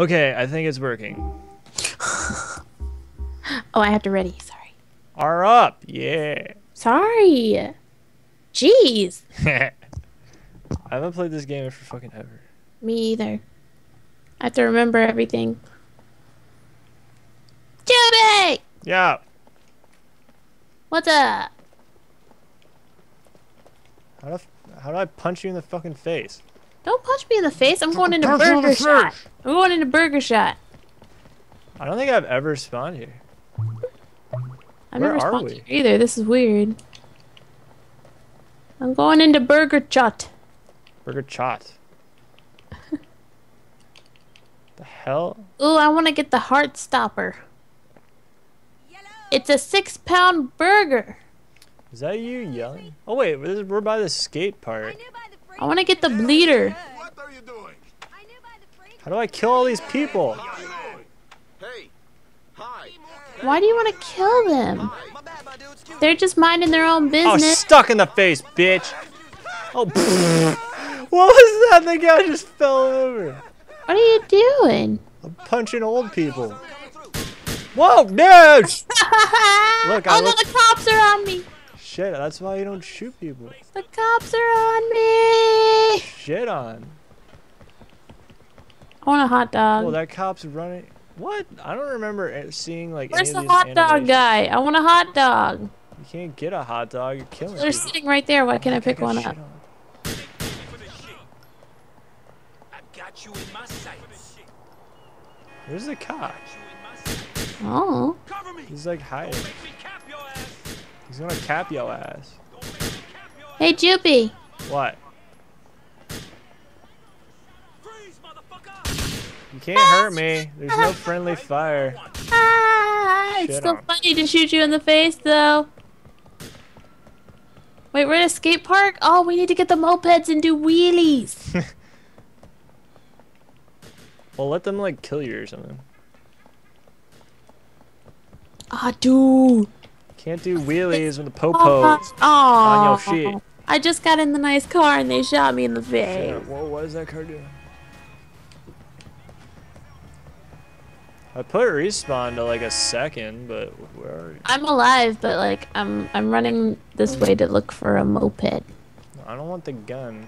Okay, I think it's working. Oh, I have to ready. Sorry. R up, yeah. Sorry. Jeez. I haven't played this game for fucking ever. Me either. I have to remember everything. Judy! Yeah. What's up? How do how do I punch you in the fucking face? Don't punch me in the face. I'm going into punch you in the burger shot. I'm going into burger shot. I don't think I've ever spawned here. I've Where never are spawned we? here either. This is weird. I'm going into burger shot. Burger Chot. the hell? Ooh, I want to get the heart stopper. Yellow. It's a six pound burger. Is that you yelling? Oh wait, we're we're by the skate park. I want to get the bleeder. What are you doing? How do I kill all these people? Hey. Hi. Why do you want to kill them? They're just minding their own business. Oh, business. stuck in the face, bitch. Oh, what was that? The guy just fell over. What are you doing? I'm punching old people. Whoa, no! Look, I oh no, the cops are on me. Shit, that's why you don't shoot people. The cops are on me. Shit on. I want a hot dog. Oh, that cop's running. What? I don't remember seeing like Where's any the hot dog guy? I want a hot dog. You can't get a hot dog. You're killing They're people. sitting right there. Why can't I pick got one up? on. I got you in my sights. Where's the cop? Oh. He's like hiding. He's gonna cap your ass. Hey, Joopy. What? You can't hurt me. There's no friendly fire. Ah, it's Shit still on. funny to shoot you in the face, though. Wait, we're at a skate park? Oh, we need to get the mopeds and do wheelies. Well, let them like kill you or something. Ah, dude. Can't do wheelies with the popo. Oh, uh, on your oh. shit. I just got in the nice car and they shot me in the face. Whoa, what is that car doing? I put respawn to like a second, but where are you? I'm alive, but like I'm I'm running this way to look for a moped. I don't want the gun.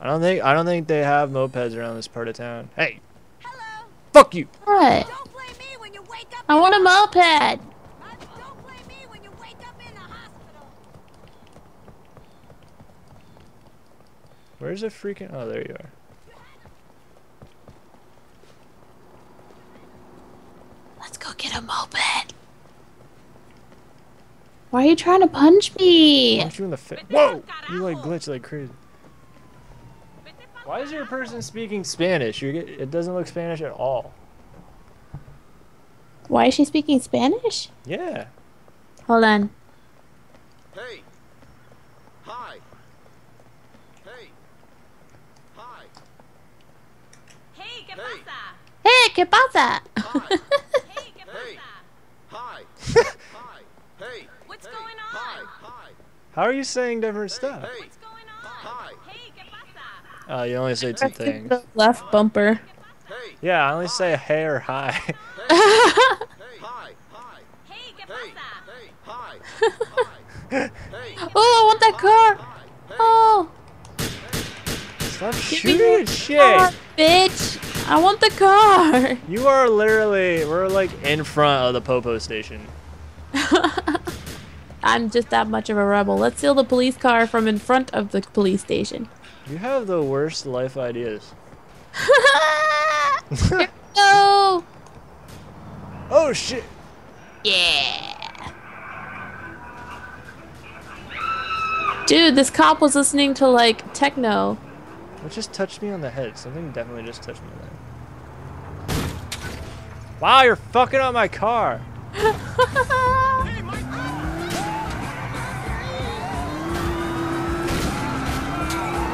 I don't think I don't think they have mopeds around this part of town. Hey, Hello. fuck you! What? Don't blame me when you wake up. I want a moped. Uh, Don't blame me when you wake up in the hospital. Where's the freaking? Oh, there you are. Let's go get a moped. Why are you trying to punch me? Punch you in the face. Whoa! You like glitch like crazy. Why is your person speaking Spanish? You get it doesn't look Spanish at all. Why is she speaking Spanish? Yeah. Hold on. Hey. Hi. Hey. Hi. Hey, ¿qué Hey. pasa? Hey, ¿qué pasa? Hey, ¿qué Hey. pasa? Hi. Hi. Hey. What's Hey. going Hi. On? Hi. How are you saying different stuff? Hey. What's going on? Hi. Hey, ¿qué pasa? Oh, you only say two things. The left bumper. Yeah, I only say hey or hi. Hey. Hi. Hi. Hey, ¿qué Hey. pasa? Hey. Hi. Hi. Hey. Oh, I want that car. Oh, Stop give shooting your shit. car, bitch. I want the car. You are literally, we're like in front of the Popo station. I'm just that much of a rebel. Let's steal the police car from in front of the police station. You have the worst life ideas. Go. Oh shit! Yeah. Dude, this cop was listening to like techno. What just touched me on the head? Something definitely just touched me on the head. Wow, you're fucking up my car!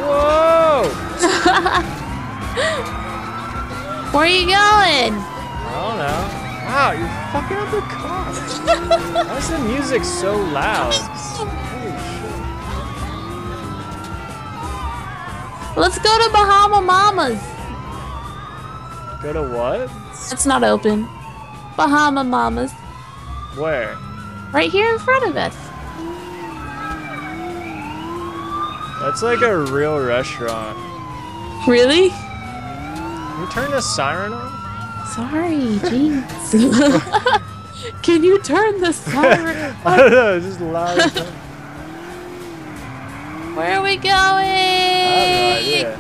Whoa! Where are you going? I don't know. Wow, you're fucking up the car. Why is the music so loud? Let's go to Bahama Mamas. Go to what? It's not open. Bahama Mamas. Where? Right here in front of us. That's like a real restaurant. Really? Can you turn the siren on? Sorry, jeez. Can you turn the siren? I don't know, it's just loud. Where are we going? I have no idea.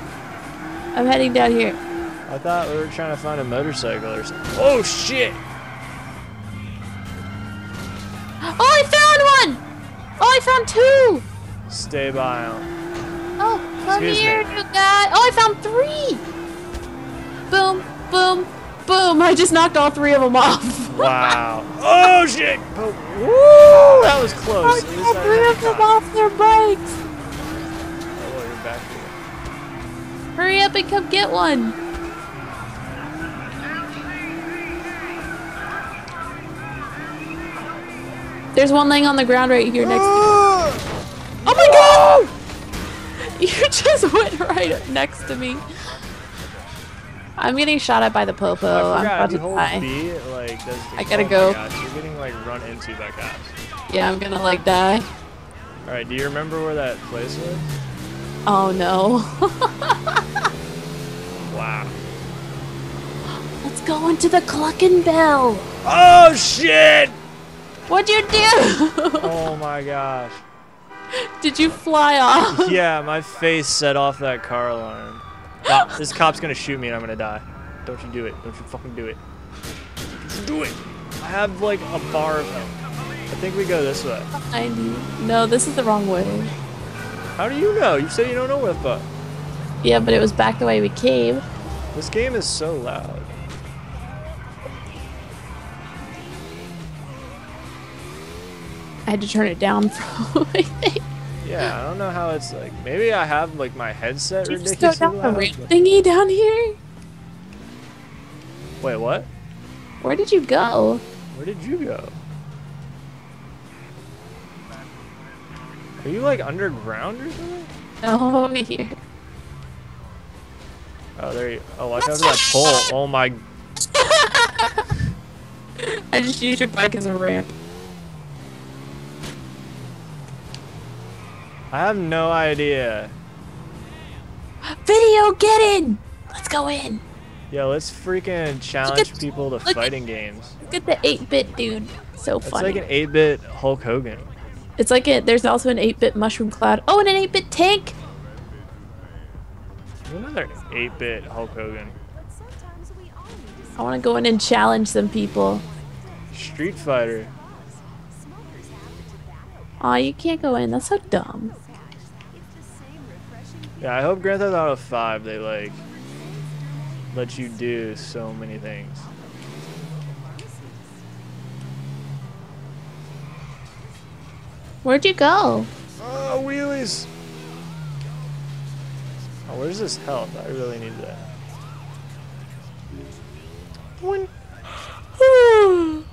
I'm heading down here. I thought we were trying to find a motorcycle or something. Oh shit! Oh, I found one! Oh, I found two! Stay by 'em. Oh, come Excuse here, me. new guy. Oh, I found three! Boom, boom, boom. I just knocked all three of them off. Wow. oh shit! Oh, woo! That was close. At least got I three hit of the them off their bikes. Oh, well, you're back here. Hurry up and come get one. There's one laying on the ground right here next to me. Oh my god! You just went right next to me. I'm getting shot at by the popo. I I'm about to die. B, like. I gotta oh go. Gosh, you're getting like run into by cops. Yeah, I'm gonna like die. All right, do you remember where that place was? Oh no. Wow. Let's go into the Cluckin' Bell. Oh shit! What'd you do? Oh my gosh. Did you fly off? Yeah, my face set off that car alarm. Wow, this cop's gonna shoot me and I'm gonna die. Don't you do it. Don't you fucking do it. Don't you do it. I have like a bar of I think we go this way. I. No, this is the wrong way. How do you know? You said you don't know where the fuck. Yeah, but it was back the way we came. This game is so loud. I had to turn it down for I think. Yeah, I don't know how it's like. Maybe I have like my headset Did you just go down the ramp but- thingy down here? Wait, what? Where did you go? Where did you go? Are you like underground or something? Oh, over here. Oh, there you. Oh, watch out for that pole. Oh my. I just used your bike as a ramp. I have no idea. Video, get in! Let's go in. Yeah, let's freaking challenge at- people to look at- fighting games. Look at the 8-bit dude. So It's funny. It's like an 8-bit Hulk Hogan. It's like it. There's also an 8-bit mushroom cloud. Oh, and an 8-bit tank. Another 8-bit Hulk Hogan. I want to go in and challenge some people. Street Fighter. Aw, you can't go in. That's so dumb. Yeah, I hope Grand Theft Auto 5 they like let you do so many things. Where'd you go? Oh, wheelies! Oh, where's this health? I really need that. One.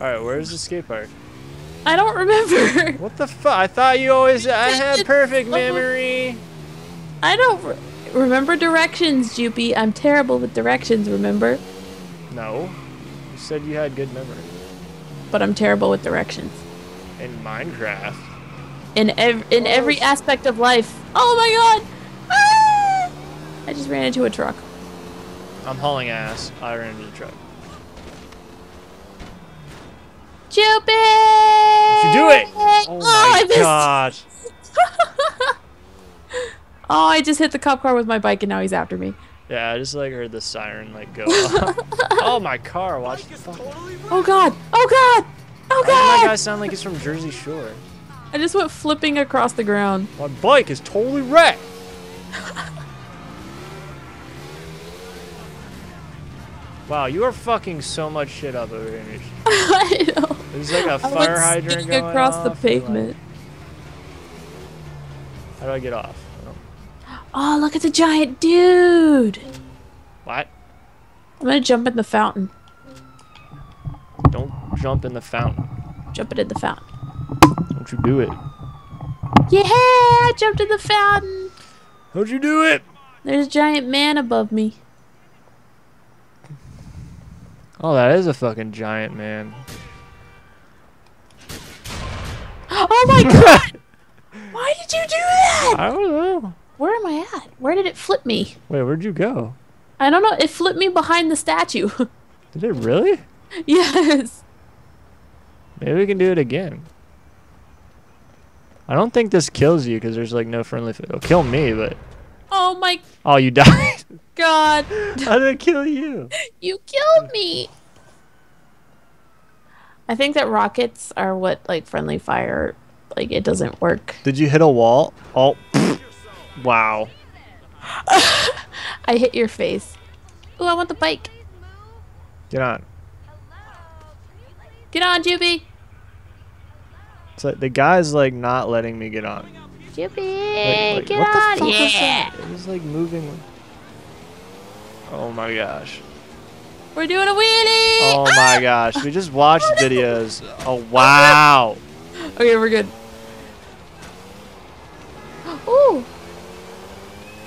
Alright, where's the skate park? I don't remember. What the fuck? I thought you always. I had perfect memory. I don't re- remember directions, Joopy. I'm terrible with directions, remember? No. You said you had good memory. But I'm terrible with directions. In Minecraft. In ev- in every aspect of life. Oh my god! Ah! I just ran into a truck. I'm hauling ass. I ran into a truck. I missed. gosh. Oh, I just hit the cop car with my bike and now he's after me. Yeah, I just like heard the siren like go off. oh my car, watch the fuck. Why Oh god! Oh god! Oh does my god! guy sound like he's from Jersey Shore? I just went flipping across the ground. My bike is totally wrecked. wow, you are fucking so much shit up over here. Nish. I know. There's like a I fire went hydrant skiing going across the off, and, like- pavement. How do I get off? Oh. Look at the giant dude! What? I'm gonna jump in the fountain. Don't jump in the fountain. Jump it in the fountain. Don't you do it. Yeah! I jumped in the fountain! Don't you do it. There's a giant man above me. Oh, that is a fucking giant man. Oh my god! Why did you do that? I don't know. Where am I at? Where did it flip me? Wait, where'd you go? I don't know. It flipped me behind the statue. Did it really? yes. Maybe we can do it again. I don't think this kills you because there's like no friendly. It'll kill me, but Oh my oh, you died. god. How did it kill you? You killed me. I think that rockets are what like friendly fire like it doesn't work. Did you hit a wall? Oh, wow. I hit your face. Oh, I want the bike. Get on. Get on, Juby. It's like the guy's like not letting me get on. Juby, Like- like, get what the on. fuck was yeah. that? It was like moving. Oh my gosh. We're doing a wheelie. Oh my ah! gosh. We just watched oh, videos. Oh, oh wow. Okay, we're good.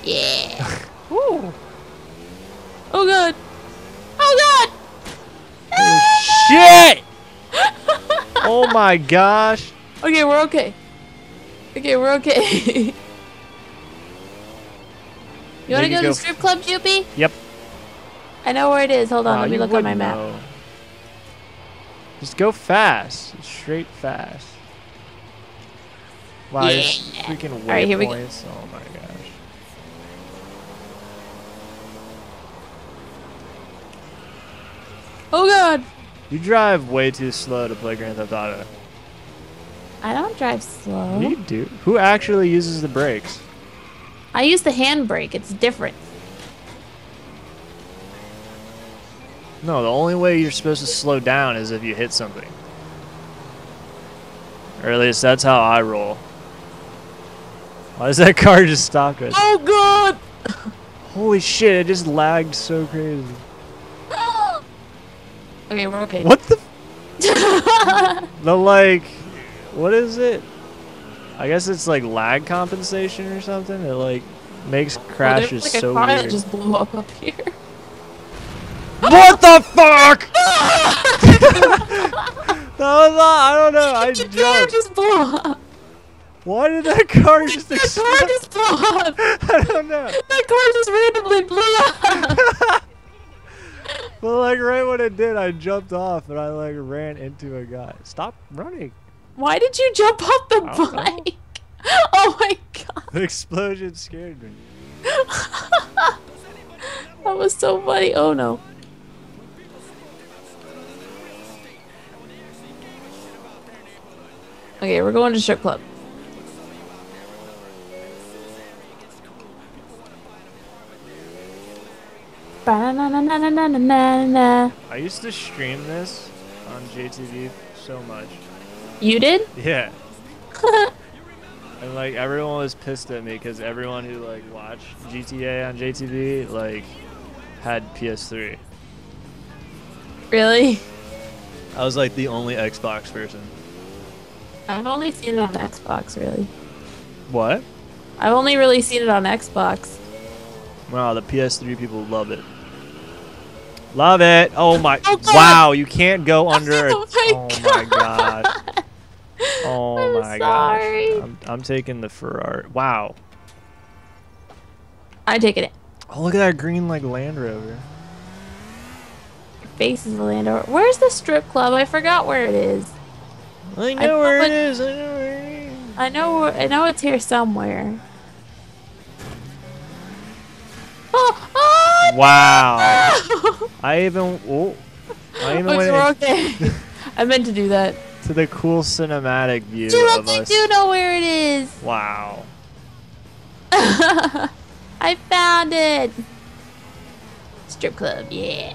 Yeah. Ooh. Oh god. Oh god. Shit! Oh my gosh. Okay, we're okay. Okay, we're okay. you wanna Maybe go to the strip club, Joopy? Yep. I know where it is. Hold on, let me look on my map. know. Just go fast. Straight fast. Wow, Yeah. freaking Alright, here we go. waypoints. Oh my gosh. Oh god. You drive way too slow to play Grand Theft Auto. I don't drive slow. You do? Who actually uses the brakes? I use the handbrake. It's different. No, the only way you're supposed to slow down is if you hit something. Or at least that's how I roll. Why does that car just stop it? Oh god. Holy shit, it just lagged so crazy. Okay, we're okay. What the? the like, what is it? I guess it's like lag compensation or something. It like makes Oh, crashes there's like a so car that weird. just blew up up here. What the fuck? that was not, I don't know. I The car jumped. just blew up. Why did that car just The car explode? just blew up. I don't know. That car just randomly blew up. But like right when it did, I jumped off and I like ran into a guy. Stop running. Why did you jump off the don't know. bike? Oh my god. The explosion scared me. That was so funny. Oh no. Okay, we're going to strip club. I used to stream this on JTV so much. You did? Yeah. and like everyone was pissed at me because everyone who like watched GTA on JTV like had PS3. Really? I was like the only Xbox person. I've only seen it on Xbox, really. What? I've only really seen it on Xbox. Wow, the PS3 people love it. Love it. Oh my. Oh, wow, you can't go oh under. a- Oh my oh my god. Oh I'm my sorry. gosh. I'm, I'm taking the Ferrari. Wow. I take it. Oh, look at that green like Land Rover. Your Face is the land Rover. Where's the strip club? I forgot where it is. I know know where it is. I know where it is. I know. I know it's here somewhere. Wow. I even. Oh, I even we're went okay. I meant to do that. to the cool cinematic view Dude, of I us. do know where it is. Wow. I found it. Strip club, yeah.